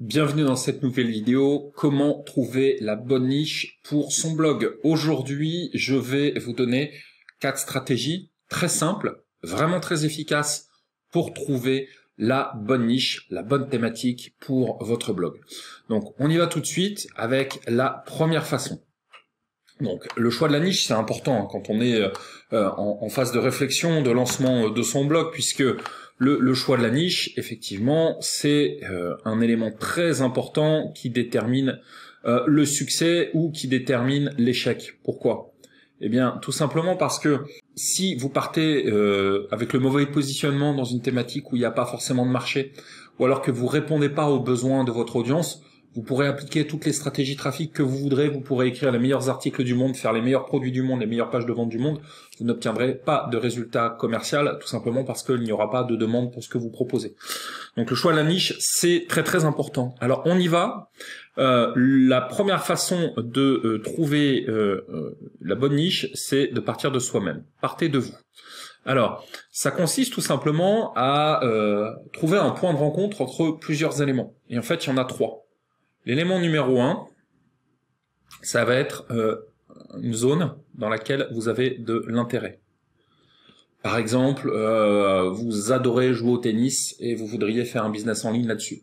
Bienvenue dans cette nouvelle vidéo, comment trouver la bonne niche pour son blog. Aujourd'hui, je vais vous donner quatre stratégies très simples, vraiment très efficaces pour trouver la bonne niche, la bonne thématique pour votre blog. Donc, on y va tout de suite avec la première façon. Donc le choix de la niche, c'est important hein, quand on est euh, en, phase de réflexion, de lancement euh, de son blog, puisque le, choix de la niche, effectivement, c'est euh, un élément très important qui détermine le succès ou qui détermine l'échec. Pourquoi? Eh bien, tout simplement parce que si vous partez avec le mauvais positionnement dans une thématique où il n'y a pas forcément de marché, ou alors que vous répondez pas aux besoins de votre audience, vous pourrez appliquer toutes les stratégies trafic que vous voudrez, vous pourrez écrire les meilleurs articles du monde, faire les meilleurs produits du monde, les meilleures pages de vente du monde, vous n'obtiendrez pas de résultat commercial, tout simplement parce qu'il n'y aura pas de demande pour ce que vous proposez. Donc le choix de la niche, c'est très très important. Alors on y va. Euh, la première façon de euh, trouver euh, la bonne niche, c'est de partir de soi-même. Partez de vous. Alors, ça consiste tout simplement à trouver un point de rencontre entre plusieurs éléments. Et en fait, il y en a trois. L'élément numéro 1, ça va être euh, une zone dans laquelle vous avez de l'intérêt. Par exemple, euh, vous adorez jouer au tennis et vous voudriez faire un business en ligne là-dessus.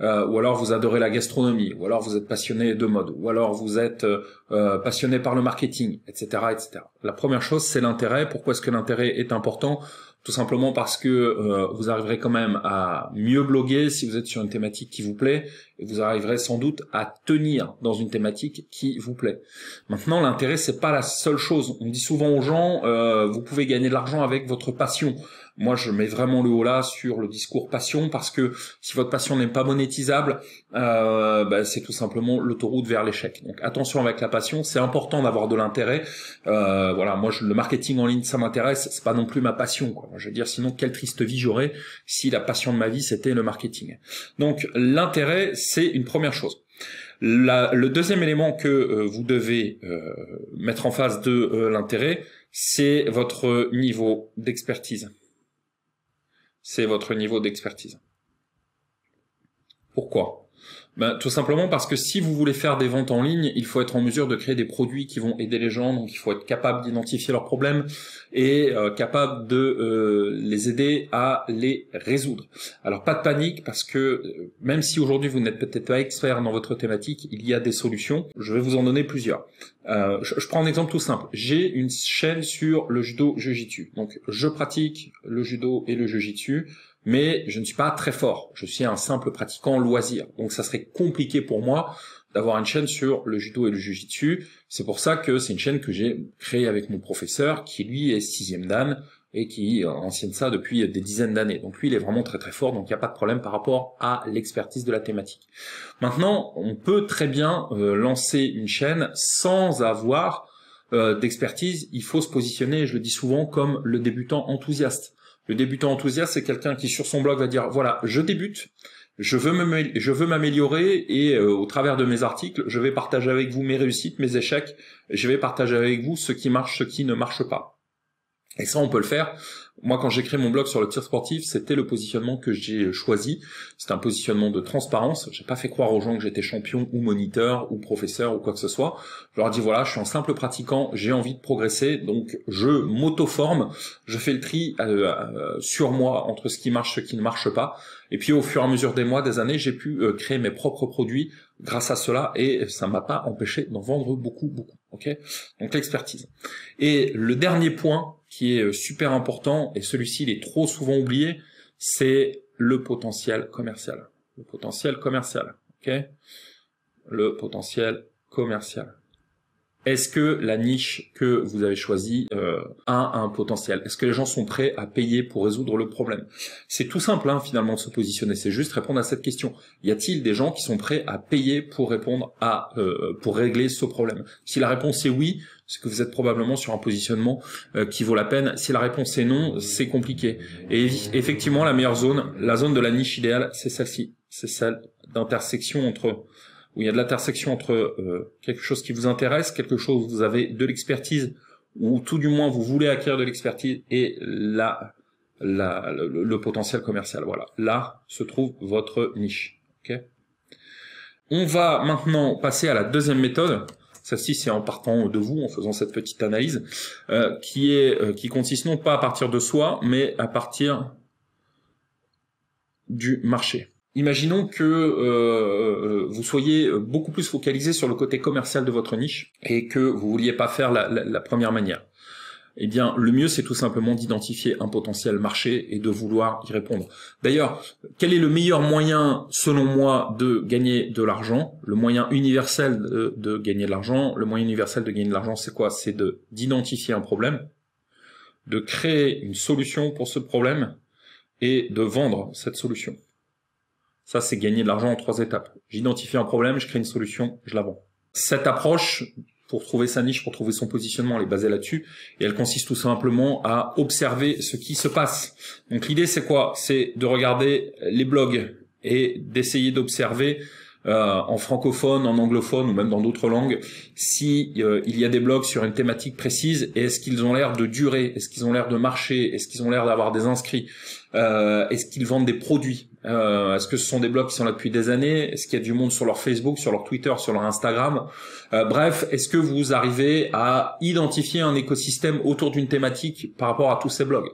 Euh, ou alors vous adorez la gastronomie, ou alors vous êtes passionné de mode, ou alors vous êtes passionné par le marketing, etc., etc. La première chose, c'est l'intérêt. Pourquoi est-ce que l'intérêt est important? Tout simplement parce que euh, vous arriverez quand même à mieux bloguer si vous êtes sur une thématique qui vous plaît, et vous arriverez sans doute à tenir dans une thématique qui vous plaît. Maintenant, l'intérêt c'est pas la seule chose. On dit souvent aux gens, euh, vous pouvez gagner de l'argent avec votre passion. Moi, je mets vraiment le haut là sur le discours passion parce que si votre passion n'est pas monétisable, euh, bah, c'est tout simplement l'autoroute vers l'échec. Donc attention avec la passion, c'est important d'avoir de l'intérêt. Euh, voilà, moi, je, le marketing en ligne, ça m'intéresse. C'est pas non plus ma passion. Quoi. Je veux dire, sinon, quelle triste vie j'aurais si la passion de ma vie c'était le marketing. Donc l'intérêt, c'est une première chose. le deuxième élément que euh, vous devez euh, mettre en face de euh, l'intérêt, c'est votre niveau d'expertise c'est votre niveau d'expertise. Pourquoi? Ben, tout simplement parce que si vous voulez faire des ventes en ligne, il faut être en mesure de créer des produits qui vont aider les gens, donc il faut être capable d'identifier leurs problèmes et euh, capable de euh, les aider à les résoudre. Alors pas de panique parce que euh, même si aujourd'hui vous n'êtes peut-être pas expert dans votre thématique, il y a des solutions. Je vais vous en donner plusieurs. Je, je, prends un exemple tout simple. J'ai une chaîne sur le judo jujitsu. Donc je pratique le judo et le jujitsu mais je ne suis pas très fort. Je suis un simple pratiquant loisir. Donc ça serait compliqué pour moi d'avoir une chaîne sur le judo et le jujitsu. C'est pour ça que c'est une chaîne que j'ai créée avec mon professeur, qui lui est sixième dan et qui enseigne ça depuis des dizaines d'années. Donc lui, il est vraiment très très fort, donc il n'y a pas de problème par rapport à l'expertise de la thématique. Maintenant, on peut très bien euh, lancer une chaîne sans avoir euh, d'expertise. Il faut se positionner, je le dis souvent, comme le débutant enthousiaste. Le débutant enthousiaste, c'est quelqu'un qui sur son blog va dire voilà, je débute, je veux m'améliorer et euh, au travers de mes articles, je vais partager avec vous mes réussites, mes échecs, je vais partager avec vous ce qui marche, ce qui ne marche pas. Et ça, on peut le faire. Moi, quand j'ai créé mon blog sur le tir sportif, c'était le positionnement que j'ai choisi. C'était un positionnement de transparence. J'ai pas fait croire aux gens que j'étais champion ou moniteur ou professeur ou quoi que ce soit. Je leur ai dit voilà, je suis un simple pratiquant, j'ai envie de progresser, donc je m'auto-forme, je fais le tri euh, euh, sur moi entre ce qui marche, ce qui ne marche pas. Et puis au fur et à mesure des mois, des années, j'ai pu euh, créer mes propres produits grâce à cela et ça m'a pas empêché d'en vendre beaucoup, beaucoup. Ok Donc l'expertise. Et le dernier point qui est euh, super important, et celui-ci il est trop souvent oublié, c'est le potentiel commercial. Le potentiel commercial. Ok Le potentiel commercial. Est-ce que la niche que vous avez choisie euh, a un potentiel? Est-ce que les gens sont prêts à payer pour résoudre le problème? C'est tout simple hein, finalement de se positionner, c'est juste répondre à cette question. Y a-t-il des gens qui sont prêts à payer pour répondre à euh, pour régler ce problème? Si la réponse est oui, c'est que vous êtes probablement sur un positionnement euh, qui vaut la peine. Si la réponse est non, c'est compliqué. Et effectivement, la meilleure zone, la zone de la niche idéale, c'est celle-ci, c'est celle d'intersection entre où il y a de l'intersection entre euh, quelque chose qui vous intéresse, quelque chose où vous avez de l'expertise, ou tout du moins vous voulez acquérir de l'expertise, et la, la, le, potentiel commercial. Voilà, là se trouve votre niche. ok On va maintenant passer à la deuxième méthode. Celle-ci, c'est en partant de vous, en faisant cette petite analyse, euh, qui est euh, qui consiste non pas à partir de soi, mais à partir du marché. Imaginons que euh, vous soyez beaucoup plus focalisé sur le côté commercial de votre niche et que vous vouliez pas faire la première manière eh bien, le mieux, c'est tout simplement d'identifier un potentiel marché et de vouloir y répondre. D'ailleurs, quel est le meilleur moyen, selon moi, de gagner de l'argent? Le moyen universel de, gagner de l'argent, le moyen universel de gagner de l'argent, c'est quoi? C'est de d'identifier un problème, de créer une solution pour ce problème et de vendre cette solution. Ça, c'est gagner de l'argent en trois étapes. J'identifie un problème, je crée une solution, je la vends. Cette approche pour trouver sa niche, pour trouver son positionnement, elle est basée là-dessus, et elle consiste tout simplement à observer ce qui se passe. Donc l'idée c'est quoi? C'est de regarder les blogs et d'essayer d'observer euh, en francophone, en anglophone ou même dans d'autres langues, si euh, il y a des blogs sur une thématique précise et est-ce qu'ils ont l'air de durer, est-ce qu'ils ont l'air de marcher, est-ce qu'ils ont l'air d'avoir des inscrits, euh, est-ce qu'ils vendent des produits, est-ce que ce sont des blogs qui sont là depuis des années, est-ce qu'il y a du monde sur leur Facebook, sur leur Twitter, sur leur Instagram, bref, est-ce que vous arrivez à identifier un écosystème autour d'une thématique par rapport à tous ces blogs?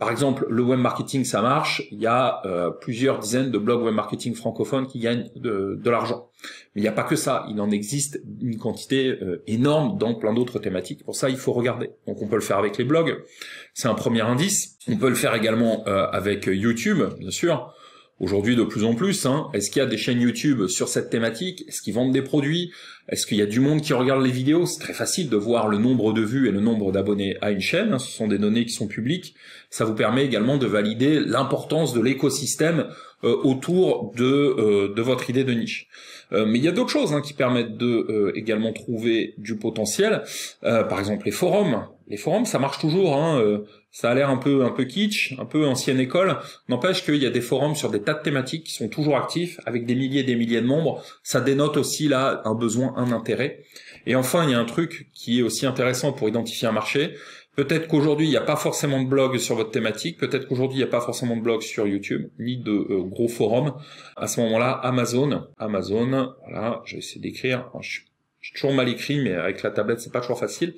Par exemple, le web marketing, ça marche. Il y a euh, plusieurs dizaines de blogs web marketing francophones qui gagnent de, l'argent. Mais il n'y a pas que ça. Il en existe une quantité euh, énorme dans plein d'autres thématiques. Pour ça, il faut regarder. Donc, on peut le faire avec les blogs. C'est un premier indice. On peut le faire également euh, avec YouTube, bien sûr. Aujourd'hui, de plus en plus, hein, est-ce qu'il y a des chaînes YouTube sur cette thématique? Est-ce qu'ils vendent des produits? Est-ce qu'il y a du monde qui regarde les vidéos? C'est très facile de voir le nombre de vues et le nombre d'abonnés à une chaîne. Hein. Ce sont des données qui sont publiques. Ça vous permet également de valider l'importance de l'écosystème euh, autour de, euh, de votre idée de niche. Euh, mais il y a d'autres choses hein, qui permettent de également trouver du potentiel. par exemple, les forums. Les forums, ça marche toujours. Hein, ça a l'air un peu un peu kitsch, un peu ancienne école. N'empêche qu'il y a des forums sur des tas de thématiques qui sont toujours actifs, avec des milliers et des milliers de membres. Ça dénote aussi là un besoin, un intérêt. Et enfin, il y a un truc qui est aussi intéressant pour identifier un marché. Peut-être qu'aujourd'hui, il n'y a pas forcément de blog sur votre thématique. Peut-être qu'aujourd'hui, il n'y a pas forcément de blog sur YouTube, ni de euh, gros forums. À ce moment-là, Amazon. Amazon, voilà, je vais essayer d'écrire. Je suis toujours mal écrit, mais avec la tablette, c'est pas toujours facile.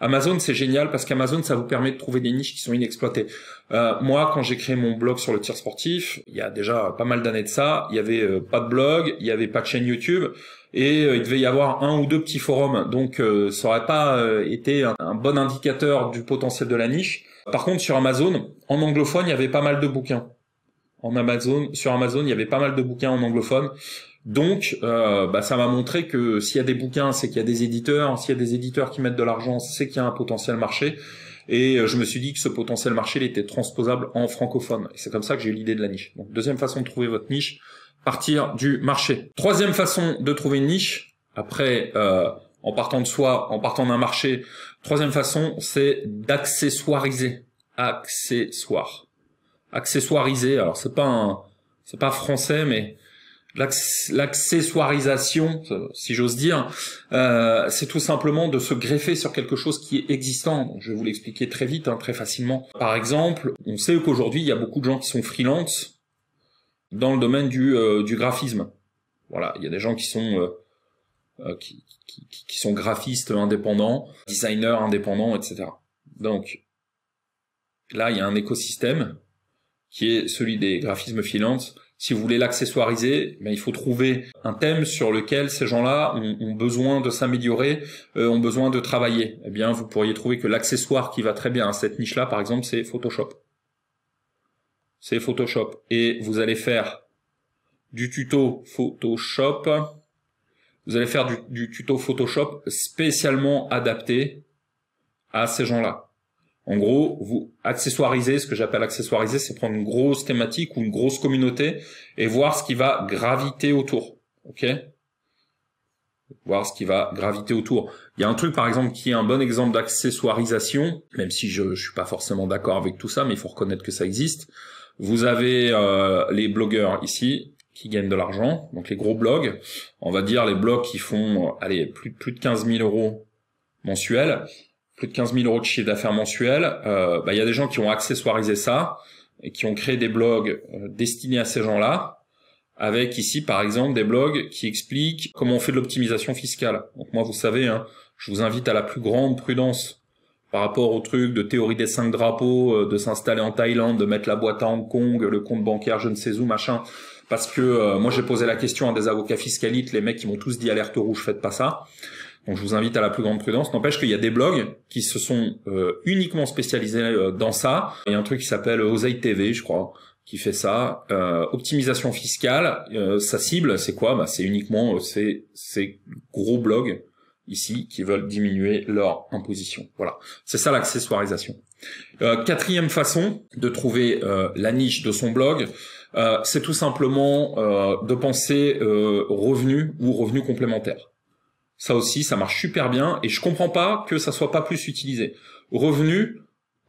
Amazon, c'est génial parce qu'Amazon, ça vous permet de trouver des niches qui sont inexploitées. Euh, moi, quand j'ai créé mon blog sur le tir sportif, il y a déjà pas mal d'années de ça, il y avait euh, pas de blog, il y avait pas de chaîne YouTube et euh, il devait y avoir un ou deux petits forums. Donc, ça aurait pas été un, un, bon indicateur du potentiel de la niche. Par contre, sur Amazon, en anglophone, il y avait pas mal de bouquins. En Amazon, sur Amazon, il y avait pas mal de bouquins en anglophone. Donc, euh, bah, ça m'a montré que s'il y a des bouquins, c'est qu'il y a des éditeurs. S'il y a des éditeurs qui mettent de l'argent, c'est qu'il y a un potentiel marché. Et euh, je me suis dit que ce potentiel marché, était transposable en francophone. Et c'est comme ça que j'ai eu l'idée de la niche. Donc, deuxième façon de trouver votre niche, partir du marché. Troisième façon de trouver une niche, après, euh, en partant de soi, en partant d'un marché. Troisième façon, c'est d'accessoiriser. Accessoire. Accessoiriser. Alors, c'est pas un, c'est pas français, mais l'accessoirisation, si j'ose dire, euh, c'est tout simplement de se greffer sur quelque chose qui est existant. je vais vous l'expliquer très vite, hein, très facilement. Par exemple, on sait qu'aujourd'hui, il y a beaucoup de gens qui sont freelance dans le domaine du, euh, du graphisme. Voilà, il y a des gens qui sont euh, qui, qui, qui, sont graphistes indépendants, designers indépendants, etc. Donc là, il y a un écosystème qui est celui des graphismes freelance si vous voulez l'accessoiriser, ben, il faut trouver un thème sur lequel ces gens-là ont, besoin de s'améliorer, euh, ont besoin de travailler. Eh bien, vous pourriez trouver que l'accessoire qui va très bien à cette niche-là, par exemple, c'est Photoshop. C'est Photoshop. Et vous allez faire du tuto Photoshop. Vous allez faire du, du tuto Photoshop spécialement adapté à ces gens-là. En gros, vous accessoiriser, ce que j'appelle accessoiriser, c'est prendre une grosse thématique ou une grosse communauté et voir ce qui va graviter autour. Ok? Voir ce qui va graviter autour. Il y a un truc, par exemple, qui est un bon exemple d'accessoirisation, même si je, je suis pas forcément d'accord avec tout ça, mais il faut reconnaître que ça existe. Vous avez euh, les blogueurs ici qui gagnent de l'argent, donc les gros blogs. On va dire les blogs qui font, allez, plus, plus de 15 000 euros mensuels plus de 15 000 euros de chiffre d'affaires mensuel, euh, bah, il y a des gens qui ont accessoirisé ça et qui ont créé des blogs euh, destinés à ces gens-là. avec ici par exemple des blogs qui expliquent comment on fait de l'optimisation fiscale. Donc moi vous savez, hein, je vous invite à la plus grande prudence par rapport au truc de théorie des cinq drapeaux, euh, de s'installer en Thaïlande, de mettre la boîte à Hong Kong, le compte bancaire je ne sais où, machin. Parce que euh, moi j'ai posé la question à des avocats fiscalites, les mecs qui m'ont tous dit alerte rouge, faites pas ça. Donc je vous invite à la plus grande prudence. N'empêche qu'il y a des blogs qui se sont euh, uniquement spécialisés dans ça. Il y a un truc qui s'appelle Oseille TV, je crois, qui fait ça. Euh, optimisation fiscale, euh, sa cible, c'est quoi? Bah, C'est uniquement euh, ces, gros blogs ici qui veulent diminuer leur imposition. Voilà, c'est ça l'accessoirisation. Euh, quatrième façon de trouver euh, la niche de son blog, euh, c'est tout simplement de penser revenus ou revenus complémentaires. Ça aussi, ça marche super bien et je comprends pas que ça soit pas plus utilisé. Revenus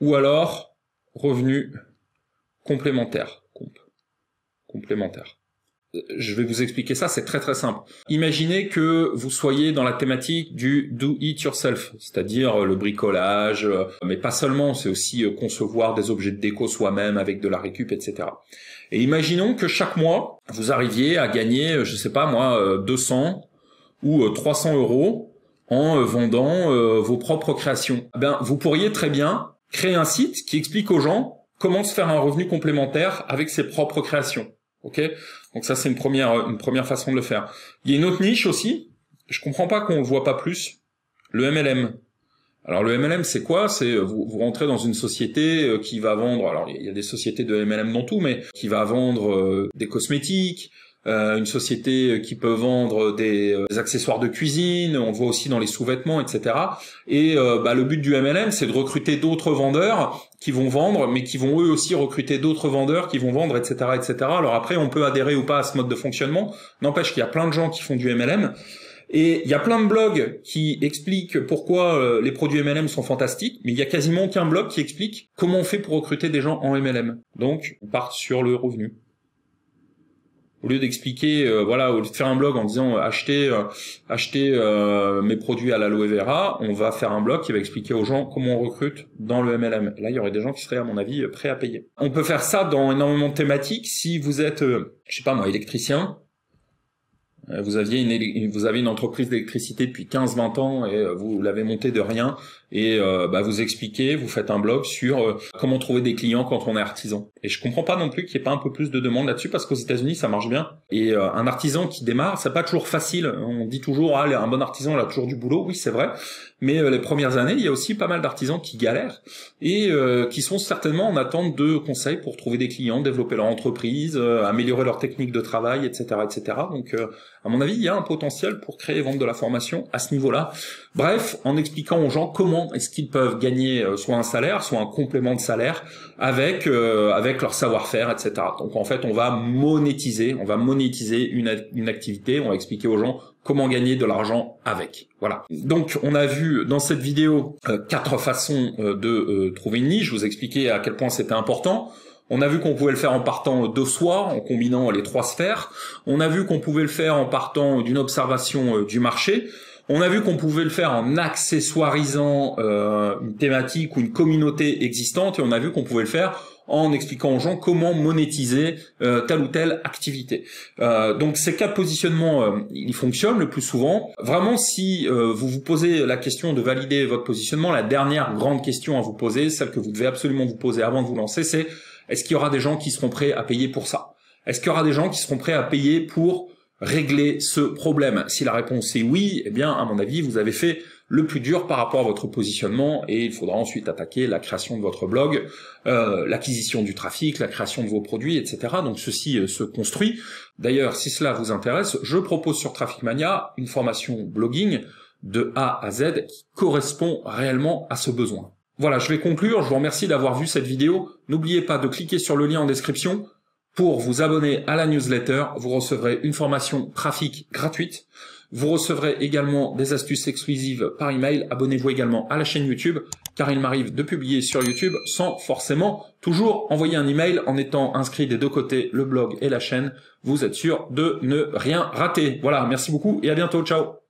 ou alors revenus complémentaire. complémentaire. Je vais vous expliquer ça, c'est très très simple. Imaginez que vous soyez dans la thématique du do it yourself, c'est-à-dire le bricolage, mais pas seulement, c'est aussi concevoir des objets de déco soi-même avec de la récup, etc. Et imaginons que chaque mois, vous arriviez à gagner, je sais pas moi, 200 ou 300 euros en vendant vos propres créations. Ben, vous pourriez très bien créer un site qui explique aux gens comment se faire un revenu complémentaire avec ses propres créations. Ok? Donc ça c'est une première une première façon de le faire. Il y a une autre niche aussi. Je comprends pas qu'on le voit pas plus. Le MLM. Alors le MLM c'est quoi? C'est vous, vous, rentrez dans une société euh, qui va vendre. Alors il y a des sociétés de MLM dans tout, mais qui va vendre euh, des cosmétiques, euh, une société qui peut vendre des, euh, accessoires de cuisine, on voit aussi dans les sous-vêtements, etc. Et euh, bah, le but du MLM, c'est de recruter d'autres vendeurs qui vont vendre, mais qui vont eux aussi recruter d'autres vendeurs qui vont vendre, etc., etc. Alors après, on peut adhérer ou pas à ce mode de fonctionnement. N'empêche qu'il y a plein de gens qui font du MLM. Et il y a plein de blogs qui expliquent pourquoi les produits MLM sont fantastiques, mais il y a quasiment aucun blog qui explique comment on fait pour recruter des gens en MLM. Donc, on part sur le revenu au lieu d'expliquer, euh, voilà, au lieu de faire un blog en disant euh, achetez, euh, achetez mes produits à l'aloe vera, on va faire un blog qui va expliquer aux gens comment on recrute dans le MLM. Là, il y aurait des gens qui seraient, à mon avis, prêts à payer. On peut faire ça dans énormément de thématiques. Si vous êtes, je sais pas moi, électricien, vous aviez une, vous avez une entreprise d'électricité depuis 15-20 ans et vous l'avez montée de rien et euh, bah, vous expliquez, vous faites un blog sur euh, comment trouver des clients quand on est artisan. Et je comprends pas non plus qu'il n'y ait pas un peu plus de demandes là-dessus parce qu'aux États-Unis ça marche bien. Et euh, un artisan qui démarre, c'est pas toujours facile. On dit toujours ah un bon artisan il a toujours du boulot, oui c'est vrai. Mais les premières années, il y a aussi pas mal d'artisans qui galèrent et qui sont certainement en attente de conseils pour trouver des clients, développer leur entreprise, améliorer leur technique de travail, etc., etc. Donc à mon avis, il y a un potentiel pour créer et vendre de la formation à ce niveau-là. Bref, en expliquant aux gens comment est-ce qu'ils peuvent gagner euh, soit un salaire, soit un complément de salaire avec euh, avec leur savoir-faire, etc. Donc en fait, on va monétiser, on va monétiser une, une activité, on va expliquer aux gens comment gagner de l'argent avec. Voilà. Donc on a vu dans cette vidéo euh, quatre façons de trouver une niche. Je vous expliquais à quel point c'était important. On a vu qu'on pouvait le faire en partant de soi, en combinant les trois sphères. On a vu qu'on pouvait le faire en partant d'une observation du marché. On a vu qu'on pouvait le faire en accessoirisant euh, une thématique ou une communauté existante et on a vu qu'on pouvait le faire en expliquant aux gens comment monétiser euh, telle ou telle activité. Euh, donc ces quatre positionnements, ils fonctionnent le plus souvent. Vraiment, si vous vous posez la question de valider votre positionnement, la dernière grande question à vous poser, celle que vous devez absolument vous poser avant de vous lancer, c'est est-ce qu'il y aura des gens qui seront prêts à payer pour ça? Est-ce qu'il y aura des gens qui seront prêts à payer pour régler ce problème Si la réponse est oui, eh bien, à mon avis, vous avez fait le plus dur par rapport à votre positionnement et il faudra ensuite attaquer la création de votre blog, euh, l'acquisition du trafic, la création de vos produits, etc. Donc ceci euh, se construit. D'ailleurs, si cela vous intéresse, je propose sur Traffic Mania une formation blogging de A à Z qui correspond réellement à ce besoin. Voilà, je vais conclure. Je vous remercie d'avoir vu cette vidéo. N'oubliez pas de cliquer sur le lien en description pour vous abonner à la newsletter, vous recevrez une formation trafic gratuite. Vous recevrez également des astuces exclusives par email. Abonnez-vous également à la chaîne YouTube, car il m'arrive de publier sur YouTube sans forcément toujours envoyer un email en étant inscrit des deux côtés, le blog et la chaîne. Vous êtes sûr de ne rien rater. Voilà, merci beaucoup et à bientôt. Ciao